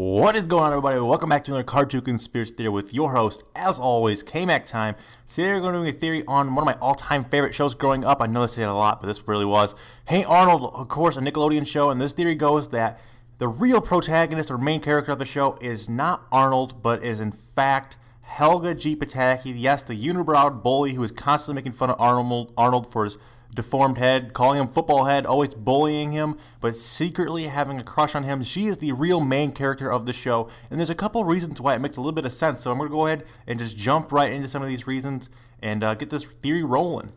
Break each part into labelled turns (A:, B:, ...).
A: is going on, everybody? Welcome back to another Cartoon Conspiracy Theory with your host, as always, KMack Time. Today we're going to do a theory on one of my all-time favorite shows growing up. I know I say it a lot, but this really was. Hey Arnold, of course, a Nickelodeon show, and this theory goes that the real protagonist or main character of the show is not Arnold, but is in fact Helga G. Pataki. Yes, the unibrowed bully who is constantly making fun of Arnold, Arnold for his deformed head, calling him football head, always bullying him, but secretly having a crush on him. She is the real main character of the show, and there's a couple reasons why it makes a little bit of sense. So I'm going to go ahead and just jump right into some of these reasons and uh, get this theory rolling.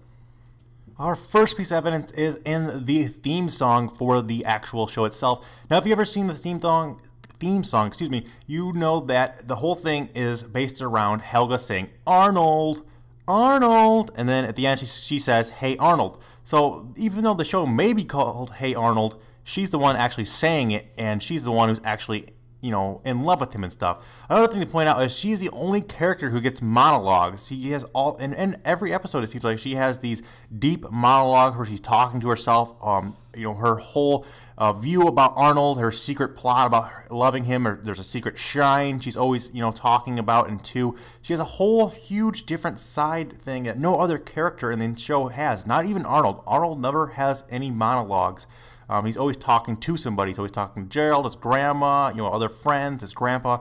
A: Our first piece of evidence is in the theme song for the actual show itself. Now, if you've ever seen the theme song, theme song, excuse me, you know that the whole thing is based around Helga saying Arnold Arnold. And then at the end, she, she says, Hey Arnold. So even though the show may be called Hey Arnold, she's the one actually saying it, and she's the one who's actually, you know, in love with him and stuff. Another thing to point out is she's the only character who gets monologues. She has all, and in every episode, it seems like she has these deep monologues where she's talking to herself. Um, you know, her whole uh, view about Arnold, her secret plot about loving him, or there's a secret shrine she's always, you know, talking about. And two, she has a whole huge different side thing that no other character in the show has. Not even Arnold. Arnold never has any monologues. Um, he's always talking to somebody. He's always talking to Gerald, his grandma, you know, other friends, his grandpa.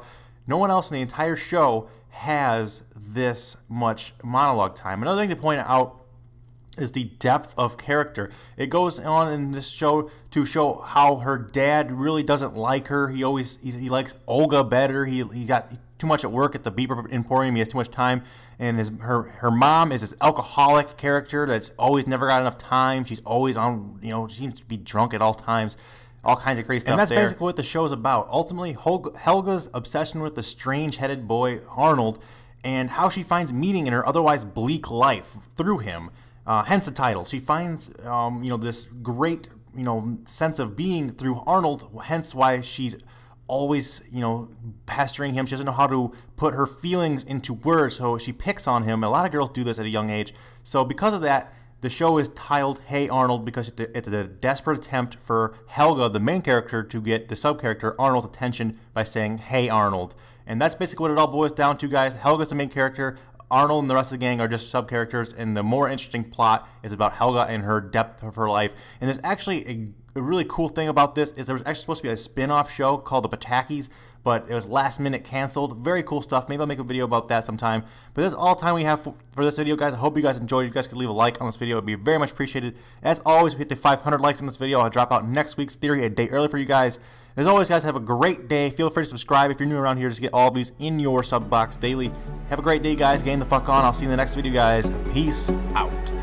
A: No one else in the entire show has this much monologue time. Another thing to point out is the depth of character. It goes on in this show to show how her dad really doesn't like her. He always he likes Olga better. He he got too much at work at the Beeper Emporium. He has too much time, and his her her mom is this alcoholic character that's always never got enough time. She's always on you know she seems to be drunk at all times. All kinds of crazy stuff. And that's there. basically what the show is about. Ultimately, Helga's obsession with the strange-headed boy Arnold, and how she finds meaning in her otherwise bleak life through him uh, hence the title. She finds, um, you know, this great, you know, sense of being through Arnold. Hence why she's always, you know, pestering him. She doesn't know how to put her feelings into words, so she picks on him. A lot of girls do this at a young age. So because of that, the show is titled Hey Arnold because it's a desperate attempt for Helga, the main character, to get the sub character Arnold's attention by saying Hey Arnold. And that's basically what it all boils down to, guys. Helga's the main character. Arnold and the rest of the gang are just sub characters, and the more interesting plot is about Helga and her depth of her life. And there's actually a, a really cool thing about this is there was actually supposed to be a spin-off show called The Patakis, but it was last minute canceled. Very cool stuff. Maybe I'll make a video about that sometime. But that's all time we have for, for this video, guys. I hope you guys enjoyed. If you guys could leave a like on this video, it would be very much appreciated. As always, we hit the 500 likes on this video. I'll drop out next week's theory a day early for you guys. As always, guys, have a great day. Feel free to subscribe if you're new around here to get all these in your sub box daily. Have a great day, guys. Game the fuck on. I'll see you in the next video, guys. Peace out.